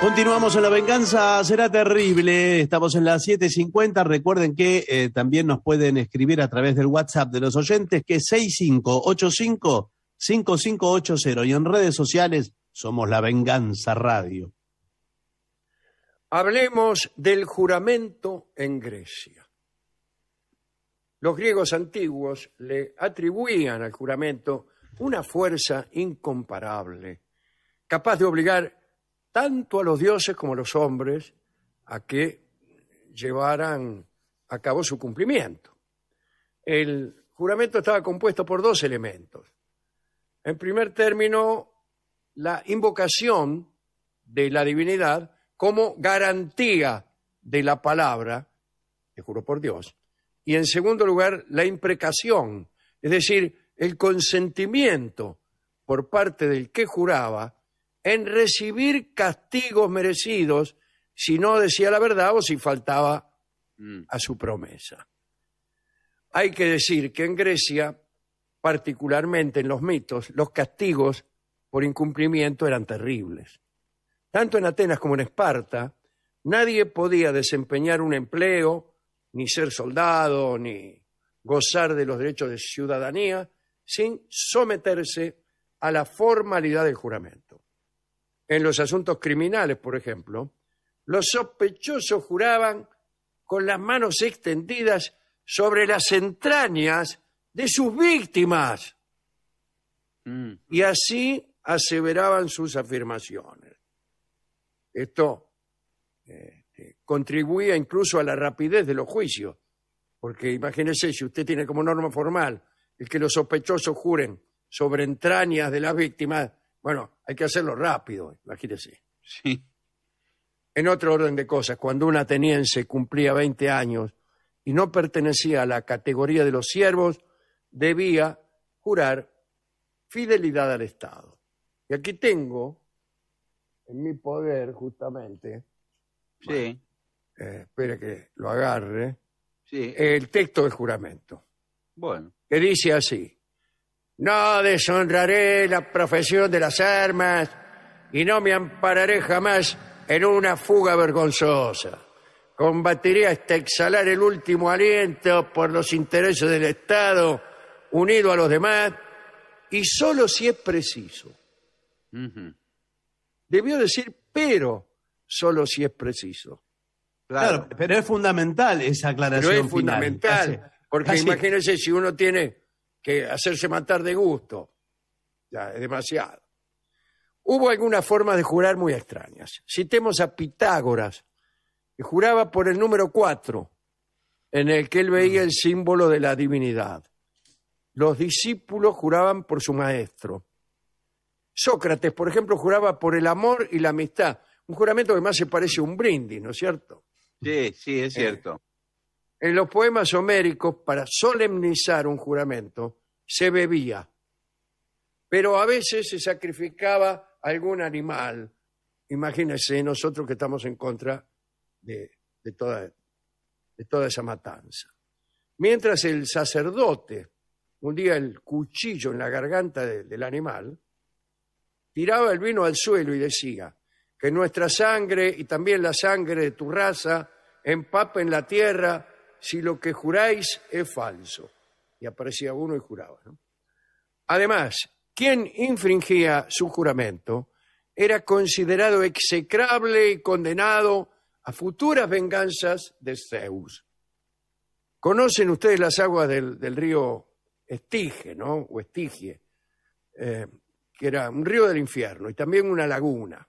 Continuamos en La Venganza Será Terrible. Estamos en las 7.50. Recuerden que eh, también nos pueden escribir a través del WhatsApp de los oyentes, que es 6585-5580. Y en redes sociales somos La Venganza Radio. Hablemos del juramento en Grecia. Los griegos antiguos le atribuían al juramento una fuerza incomparable, capaz de obligar tanto a los dioses como a los hombres a que llevaran a cabo su cumplimiento. El juramento estaba compuesto por dos elementos. En primer término, la invocación de la divinidad como garantía de la palabra, te juro por Dios, y en segundo lugar, la imprecación, es decir, el consentimiento por parte del que juraba en recibir castigos merecidos si no decía la verdad o si faltaba Mm. a su promesa. Hay que decir que en Grecia, particularmente en los mitos, los castigos por incumplimiento eran terribles. Tanto en Atenas como en Esparta, nadie podía desempeñar un empleo, ni ser soldado, ni gozar de los derechos de ciudadanía, sin someterse a la formalidad del juramento. En los asuntos criminales, por ejemplo, los sospechosos juraban con las manos extendidas sobre las entrañas de sus víctimas Mm. y así aseveraban sus afirmaciones. Esto eh, eh, contribuía incluso a la rapidez de los juicios, porque imagínese si usted tiene como norma formal el que los sospechosos juren sobre entrañas de las víctimas, bueno, hay que hacerlo rápido, imagínese. Sí. En otro orden de cosas, cuando un ateniense cumplía 20 años y no pertenecía a la categoría de los siervos, debía jurar fidelidad al Estado. Y aquí tengo en mi poder justamente, Sí. eh, espere que lo agarre, Sí. el texto del juramento, Bueno. que dice así, no deshonraré la profesión de las armas y no me ampararé jamás en una fuga vergonzosa. Combatiré hasta exhalar el último aliento por los intereses del Estado, unido a los demás, y solo si es preciso. Debió decir, pero solo si es preciso. Claro, Claro. pero es fundamental esa aclaración. Pero es final. fundamental, Casi- porque casi- imagínense si uno tiene que hacerse matar de gusto, ya es demasiado. Hubo algunas formas de jurar muy extrañas. Citemos a Pitágoras, que juraba por el número 4, en el que él veía el símbolo de la divinidad. Los discípulos juraban por su maestro. Sócrates, por ejemplo, juraba por el amor y la amistad. Un juramento que más se parece a un brindis, ¿no es cierto? Sí, sí, es cierto. En los poemas homéricos, para solemnizar un juramento, se bebía, pero a veces se sacrificaba algún animal. Imagínense nosotros que estamos en contra de, de toda, de toda esa matanza. Mientras el sacerdote hundía el cuchillo en la garganta de- del animal, tiraba el vino al suelo y decía que nuestra sangre y también la sangre de tu raza empapen la tierra si lo que juráis es falso. Y aparecía uno y juraba. ¿no? Además, quien infringía su juramento era considerado execrable y condenado a futuras venganzas de Zeus. Conocen ustedes las aguas del, del río Estige, ¿no? O Estigie, eh, que era un río del infierno y también una laguna.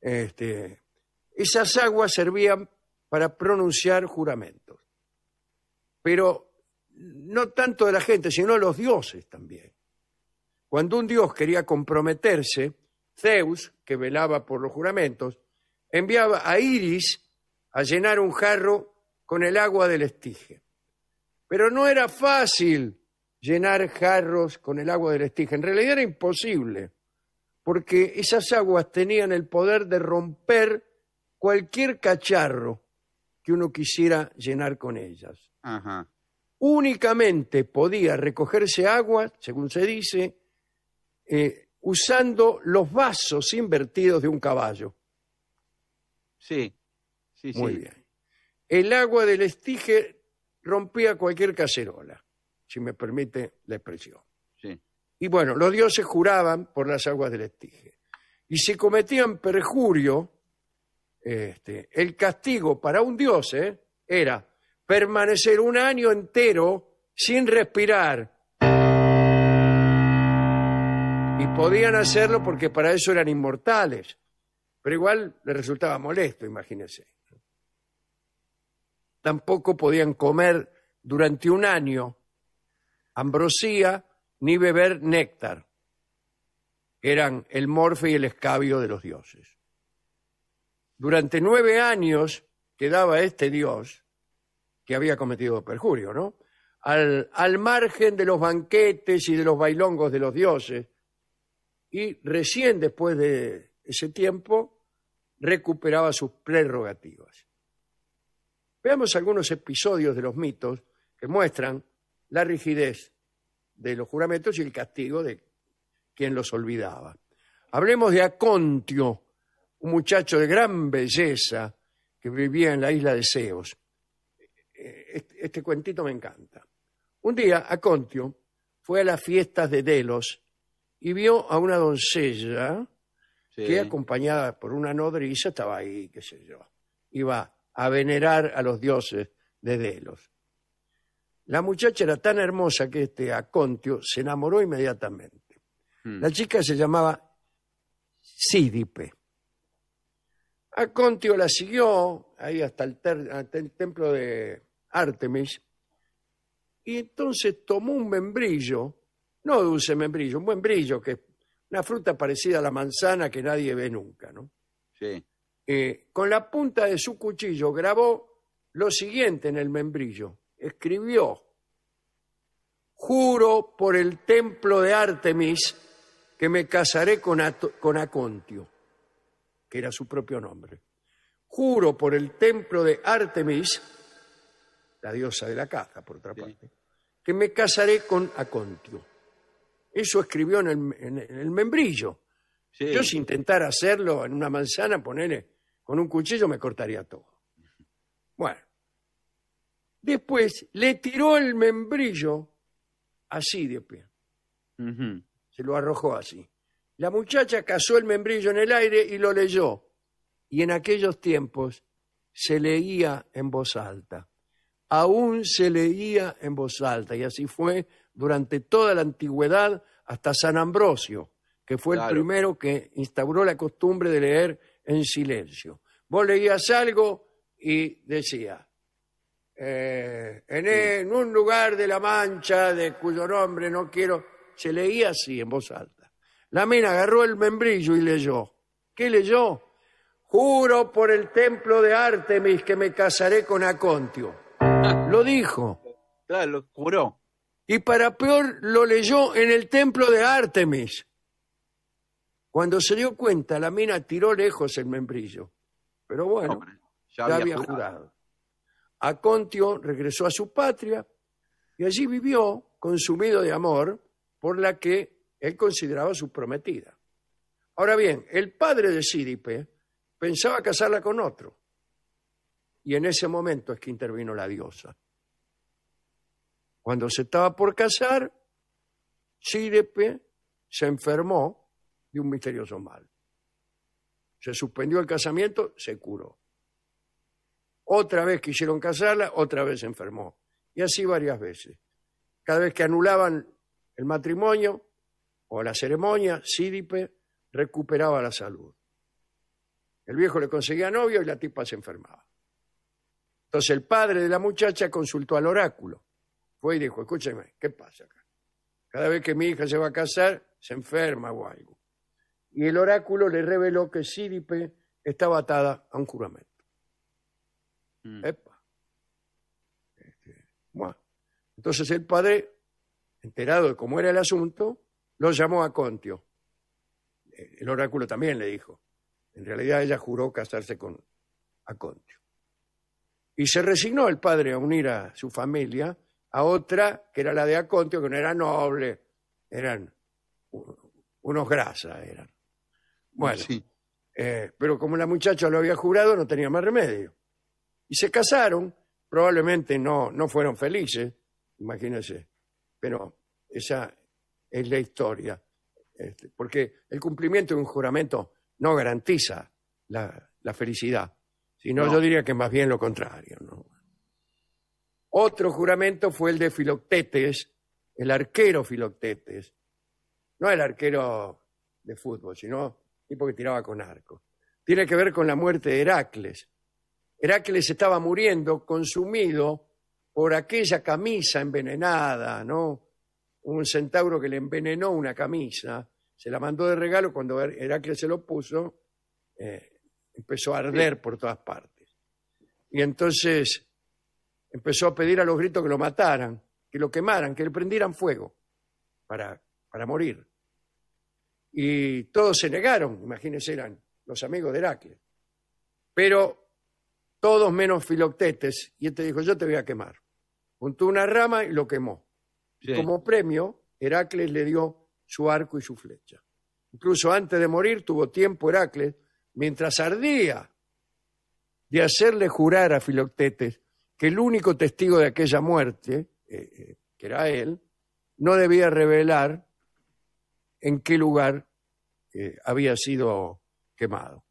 Este, esas aguas servían para pronunciar juramentos. Pero no tanto de la gente, sino los dioses también. Cuando un dios quería comprometerse, Zeus, que velaba por los juramentos, enviaba a Iris a llenar un jarro con el agua del estige. Pero no era fácil llenar jarros con el agua del estige. En realidad era imposible porque esas aguas tenían el poder de romper cualquier cacharro que uno quisiera llenar con ellas. Ajá. Únicamente podía recogerse agua, según se dice, eh, usando los vasos invertidos de un caballo. Sí. Sí, Muy sí. bien. El agua del estige rompía cualquier cacerola, si me permite la expresión. Sí. Y bueno, los dioses juraban por las aguas del estige. Y si cometían perjurio, este, el castigo para un dios ¿eh? era permanecer un año entero sin respirar. Y podían hacerlo porque para eso eran inmortales. Pero igual les resultaba molesto, imagínense. Tampoco podían comer durante un año ambrosía ni beber néctar, eran el morfe y el escabio de los dioses. Durante nueve años quedaba este dios, que había cometido perjurio, ¿no? Al, al margen de los banquetes y de los bailongos de los dioses, y recién después de ese tiempo recuperaba sus prerrogativas. Veamos algunos episodios de los mitos que muestran la rigidez de los juramentos y el castigo de quien los olvidaba. Hablemos de Acontio, un muchacho de gran belleza que vivía en la isla de Ceos. Eh, Este, este cuentito me encanta. Un día, Acontio fue a las fiestas de Delos y vio a una doncella sí. que acompañada por una nodriza estaba ahí, qué sé yo. Iba a venerar a los dioses de Delos. La muchacha era tan hermosa que este Acontio se enamoró inmediatamente. Mm. La chica se llamaba Sídipe. Acontio la siguió ahí hasta el, ter- hasta el templo de Artemis y entonces tomó un membrillo, no dulce membrillo, un membrillo que es una fruta parecida a la manzana que nadie ve nunca, ¿no? Sí. Eh, con la punta de su cuchillo grabó lo siguiente en el membrillo. Escribió, juro por el templo de Artemis que me casaré con, con Acontio, que era su propio nombre. Juro por el templo de Artemis, la diosa de la caza, por otra parte, que me casaré con Acontio. Eso escribió en el, en el membrillo. Sí. Yo si intentara hacerlo en una manzana, ponerle con un cuchillo me cortaría todo. Bueno. Después le tiró el membrillo así de pie. Se lo arrojó así. La muchacha cazó el membrillo en el aire y lo leyó. Y en aquellos tiempos se leía en voz alta. Aún se leía en voz alta. Y así fue durante toda la antigüedad hasta San Ambrosio, que fue el primero que instauró la costumbre de leer en silencio. Vos leías algo y decía, eh, en, en un lugar de la Mancha, de cuyo nombre no quiero, se leía así en voz alta. La mina agarró el membrillo y leyó. ¿Qué leyó? Juro por el templo de Artemis que me casaré con Acontio. Lo dijo. Claro, lo juró. Y para peor lo leyó en el templo de Artemis. Cuando se dio cuenta, la mina tiró lejos el membrillo. Pero bueno, Hombre, ya había había jurado. jurado. Acontio regresó a su patria y allí vivió consumido de amor por la que él consideraba su prometida. Ahora bien, el padre de Sídipe pensaba casarla con otro. Y en ese momento es que intervino la diosa. Cuando se estaba por casar, Sídipe se enfermó de un misterioso mal. Se suspendió el casamiento, se curó. Otra vez quisieron casarla, otra vez se enfermó. Y así varias veces. Cada vez que anulaban el matrimonio o la ceremonia, Sídipe recuperaba la salud. El viejo le conseguía novio y la tipa se enfermaba. Entonces el padre de la muchacha consultó al oráculo. Fue y dijo, escúcheme, ¿qué pasa acá? Cada vez que mi hija se va a casar, se enferma o algo. Y el oráculo le reveló que Sídipe estaba atada a un juramento. Mm. Epa. Este, bueno. Entonces el padre, enterado de cómo era el asunto, lo llamó a Contio. El oráculo también le dijo. En realidad ella juró casarse con Acontio. Y se resignó el padre a unir a su familia a otra que era la de Acontio, que no era noble, eran unos grasas, eran. Bueno, Sí. Eh, pero como la muchacha lo había jurado, no tenía más remedio. Y se casaron, probablemente no, no fueron felices, imagínense, pero esa es la historia. Este, porque el cumplimiento de un juramento no garantiza la, la felicidad, sino No. yo diría que más bien lo contrario. ¿no? Otro juramento fue el de Filoctetes, el arquero Filoctetes, no el arquero de fútbol, sino tipo que tiraba con arco. Tiene que ver con la muerte de Heracles. Heracles estaba muriendo consumido por aquella camisa envenenada, ¿no? Un centauro que le envenenó una camisa, se la mandó de regalo cuando Her- Heracles se lo puso, eh, empezó a arder por todas partes. Y entonces empezó a pedir a los gritos que lo mataran, que lo quemaran, que le prendieran fuego para, para morir. Y todos se negaron, imagínense, eran los amigos de Heracles. Pero todos menos Filoctetes, y este dijo, yo te voy a quemar. Juntó una rama y lo quemó. Como premio, Heracles le dio su arco y su flecha. Incluso antes de morir tuvo tiempo Heracles, mientras ardía, de hacerle jurar a Filoctetes que el único testigo de aquella muerte, eh, eh, que era él, no debía revelar en qué lugar eh, había sido quemado.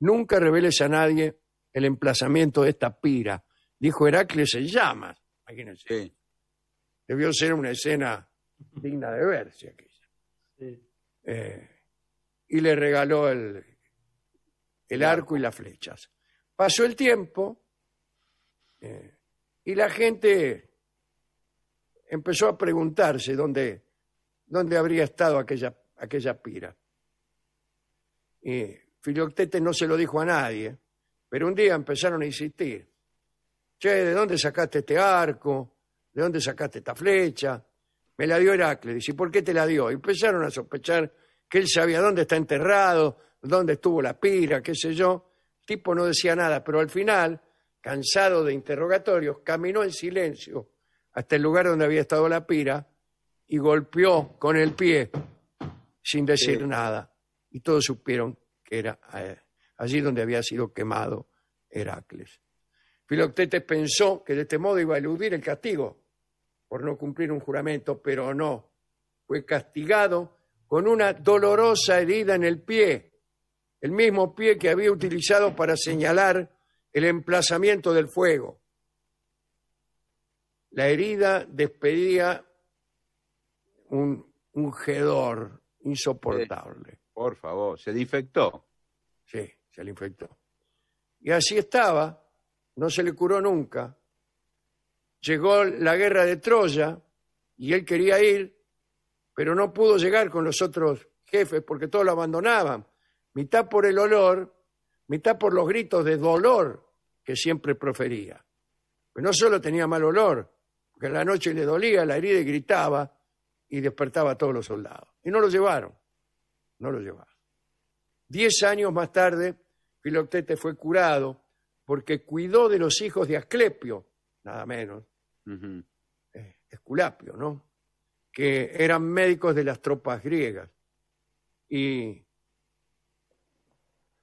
Nunca reveles a nadie el emplazamiento de esta pira, dijo Heracles en llamas. Imagínense. Sí. Debió ser una escena digna de verse aquella. Eh, y le regaló el, el arco y las flechas. Pasó el tiempo eh, y la gente empezó a preguntarse dónde, dónde habría estado aquella, aquella pira. Y Filoctetes no se lo dijo a nadie, pero un día empezaron a insistir. Che, ¿de dónde sacaste este arco? ¿De dónde sacaste esta flecha? Me la dio Heracles. ¿y por qué te la dio? Y empezaron a sospechar que él sabía dónde está enterrado, dónde estuvo la pira, qué sé yo. El tipo no decía nada, pero al final, cansado de interrogatorios, caminó en silencio hasta el lugar donde había estado la pira y golpeó con el pie sin decir Sí. nada. Y todos supieron que era eh, allí donde había sido quemado Heracles. Filoctetes pensó que de este modo iba a eludir el castigo por no cumplir un juramento, pero no. Fue castigado con una dolorosa herida en el pie, el mismo pie que había utilizado para señalar el emplazamiento del fuego. La herida despedía un, un hedor insoportable. Por favor, se defectó. Sí, se le infectó. Y así estaba, no se le curó nunca. Llegó la guerra de Troya y él quería ir, pero no pudo llegar con los otros jefes porque todos lo abandonaban. Mitad por el olor, mitad por los gritos de dolor que siempre profería. Pero no solo tenía mal olor, porque en la noche le dolía la herida y gritaba y despertaba a todos los soldados. Y no lo llevaron, no lo llevaron. Diez años más tarde, Filoctetes fue curado porque cuidó de los hijos de Asclepio, nada menos, eh, Esculapio, ¿no? Que eran médicos de las tropas griegas y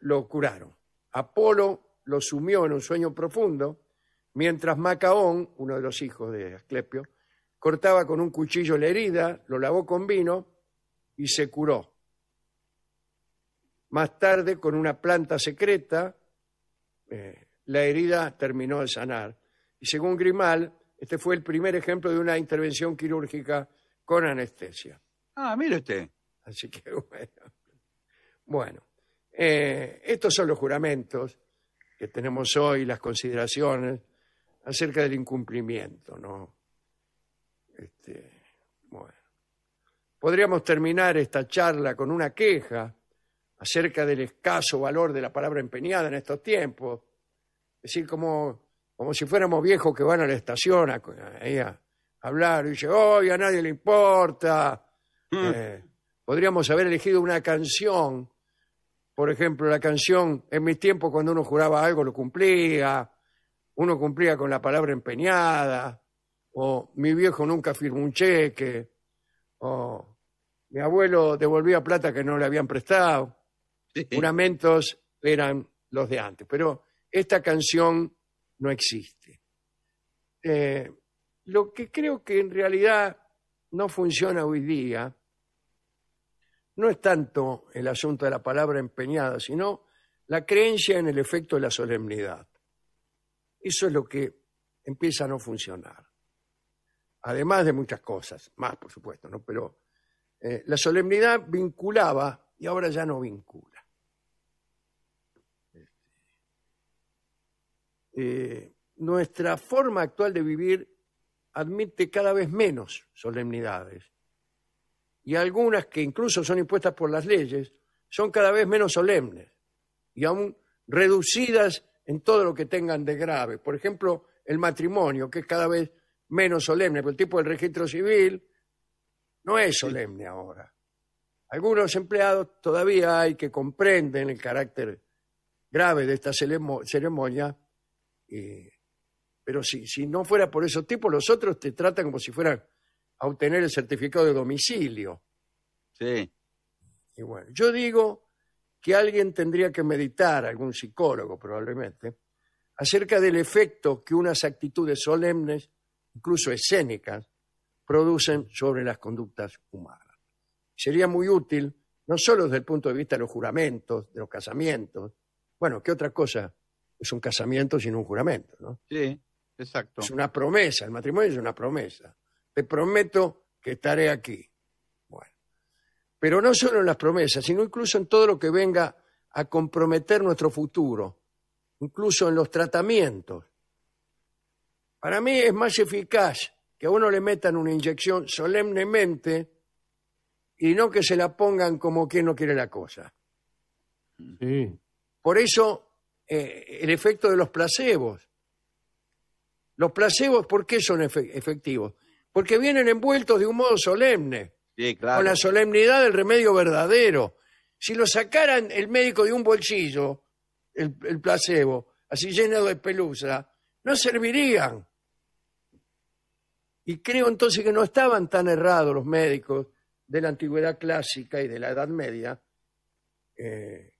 lo curaron. Apolo lo sumió en un sueño profundo, mientras Macaón, uno de los hijos de Asclepio, cortaba con un cuchillo la herida, lo lavó con vino y se curó. Más tarde, con una planta secreta, eh, la herida terminó de sanar. Y según Grimal, este fue el primer ejemplo de una intervención quirúrgica con anestesia. Ah, mire usted. Así que bueno. Bueno, eh, estos son los juramentos que tenemos hoy, las consideraciones acerca del incumplimiento, ¿no? Este, bueno. Podríamos terminar esta charla con una queja acerca del escaso valor de la palabra empeñada en estos tiempos. Es decir, como, como si fuéramos viejos que van a la estación a, ahí a hablar y dicen, hoy a nadie le importa. Eh, podríamos haber elegido una canción, por ejemplo, la canción En mis tiempos cuando uno juraba algo lo cumplía, uno cumplía con la palabra empeñada, o mi viejo nunca firmó un cheque, o mi abuelo devolvía plata que no le habían prestado, Sí. juramentos eran los de antes, pero esta canción no existe. Eh, lo que creo que en realidad no funciona hoy día no es tanto el asunto de la palabra empeñada, sino la creencia en el efecto de la solemnidad. Eso es lo que empieza a no funcionar. Además de muchas cosas, más por supuesto, ¿no? Pero eh, la solemnidad vinculaba y ahora ya no vincula. Eh, nuestra forma actual de vivir admite cada vez menos solemnidades y algunas que incluso son impuestas por las leyes son cada vez menos solemnes y aún reducidas en todo lo que tengan de grave. Por ejemplo, el matrimonio, que es cada vez menos solemne, porque el tipo del registro civil no es solemne ahora. Algunos empleados todavía hay que comprenden el carácter grave de esta ceremonia, y- pero si, si no fuera por esos tipos, los otros te tratan como si fueran a obtener el certificado de domicilio. Sí. Y bueno, yo digo que alguien tendría que meditar, algún psicólogo probablemente, acerca del efecto que unas actitudes solemnes, incluso escénicas, producen sobre las conductas humanas. Sería muy útil, no solo desde el punto de vista de los juramentos, de los casamientos, bueno, ¿qué otra cosa es un casamiento sin un juramento? ¿no? Sí, exacto. Es una promesa, el matrimonio es una promesa. Te prometo que estaré aquí. Bueno, pero no solo en las promesas, sino incluso en todo lo que venga a comprometer nuestro futuro, incluso en los tratamientos. Para mí es más eficaz que a uno le metan una inyección solemnemente y no que se la pongan como quien no quiere la cosa. Sí. Por eso, eh, el efecto de los placebos. Los placebos, ¿por qué son efe- efectivos? Porque vienen envueltos de un modo solemne, Sí, claro. con la solemnidad del remedio verdadero. Si lo sacaran el médico de un bolsillo, el, el placebo, así lleno de pelusa, no servirían. Y creo entonces que no estaban tan errados los médicos de la antigüedad clásica y de la Edad Media, eh,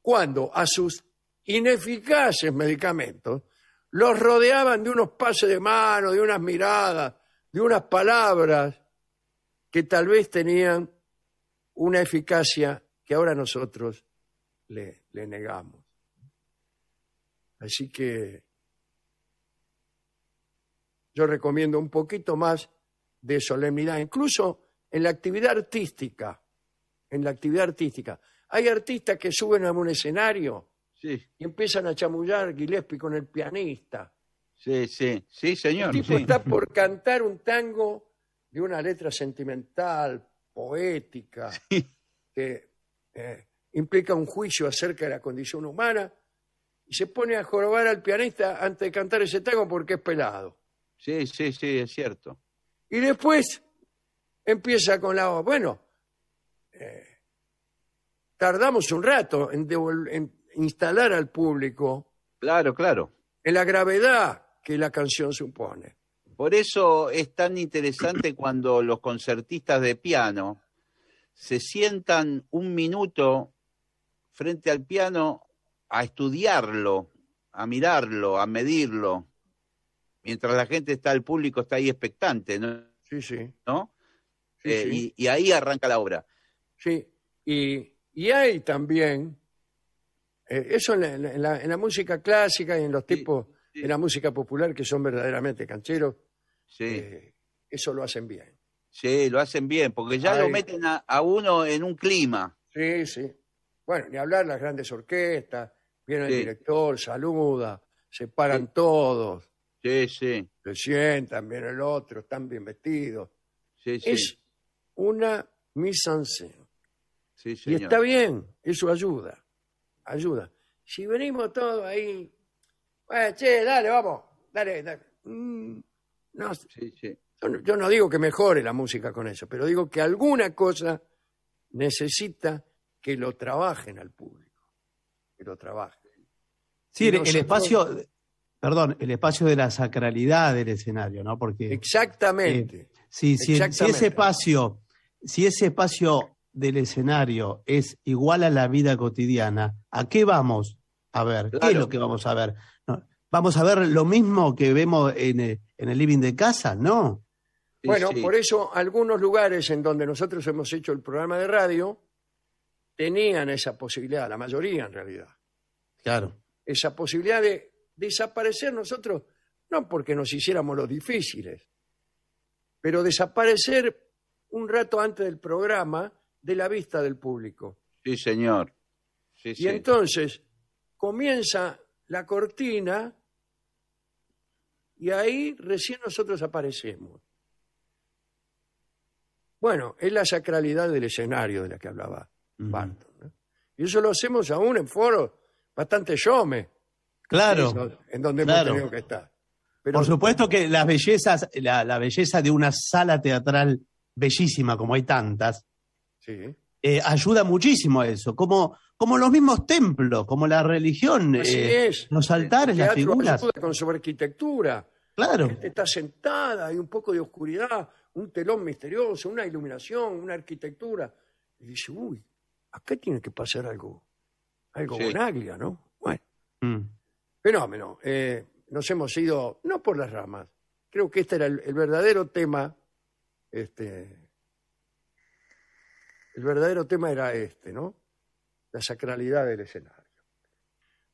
cuando a sus ineficaces medicamentos los rodeaban de unos pases de mano, de unas miradas, de unas palabras que tal vez tenían una eficacia que ahora nosotros le, negamos. Así que yo recomiendo un poquito más de solemnidad, incluso en la actividad artística. En la actividad artística. Hay artistas que suben a un escenario Sí, y empiezan a chamullar Gillespie con el pianista. sí, sí, sí, El señor. tipo sí. está por cantar un tango de una letra sentimental, poética, que eh, implica un juicio acerca de la condición humana, y se pone a jorobar al pianista antes de cantar ese tango porque es pelado. Sí, sí, sí, es cierto. Y después empieza con la... Bueno, eh, tardamos un rato en, en instalar al público Claro, claro. en la gravedad que la canción supone. Por eso es tan interesante cuando los concertistas de piano se sientan un minuto frente al piano a estudiarlo, a mirarlo, a medirlo, mientras la gente está, el público está ahí expectante, ¿no? Sí, sí. ¿No? sí, Eh, sí. Y, y ahí arranca la obra. Sí, y, y hay también, eh, eso en la, en la- en la música clásica y en los tipos sí. de la música popular que son verdaderamente cancheros, Sí, eh, eso lo hacen bien. sí, lo hacen bien, porque ya Ay. lo meten a, a uno en un clima. Sí, sí. Bueno, ni hablar las grandes orquestas, viene el director, saluda, se paran todos, Sí, sí, se sientan, viene el otro, están bien vestidos. sí, sí. Es una mise en scène. sí, Y señor. está bien, eso ayuda, ayuda. Si venimos todos ahí, bueno, che, dale, vamos, dale, dale. Mm, no, Sí, sí. yo, no- yo no digo que mejore la música con eso, pero digo que alguna cosa necesita que lo trabajen al público, que lo trabajen. Sí, el, espacio, perdón, el espacio de la sacralidad del escenario, ¿no? Porque Exactamente. si, si- si Exactamente. ese espacio si ese espacio del escenario es igual a la vida cotidiana, ¿a qué vamos a ver? ¿Qué es lo que vamos a ver? No, ¿Vamos a ver lo mismo que vemos en el, en el living de casa? No. Bueno, sí. por eso algunos lugares en donde nosotros hemos hecho el programa de radio tenían esa posibilidad, la mayoría en realidad, Claro. esa posibilidad de desaparecer nosotros, no porque nos hiciéramos los difíciles, pero desaparecer un rato antes del programa de la vista del público. Sí, señor. Sí, Y sí. entonces comienza la cortina y ahí recién nosotros aparecemos. Bueno, es la sacralidad del escenario de la que hablaba. Barton. ¿no? Y eso lo hacemos aún en foros bastante shome, Claro. en donde claro. hemos tenido que estar. Pero Por supuesto que las bellezas, la, la belleza de una sala teatral bellísima, como hay tantas, sí, eh, ayuda muchísimo a eso. Como, como los mismos templos, como la religión, así eh, es. los altares, las figuras. ayuda con su arquitectura. Claro. gente está sentada, hay un poco de oscuridad, un telón misterioso, una iluminación, una arquitectura. Y dice, uy, acá tiene que pasar algo, algo Sí. bonaglia, ¿no? Bueno, Mm. fenómeno. Eh, nos hemos ido, no por las ramas, creo que este era el, el verdadero tema, este, el verdadero tema era este, ¿no? La sacralidad del escenario.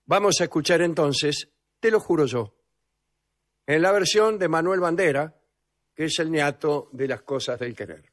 Vamos a escuchar entonces, te lo juro yo, en la versión de Manuel Bandera, que es el neato de las cosas del querer.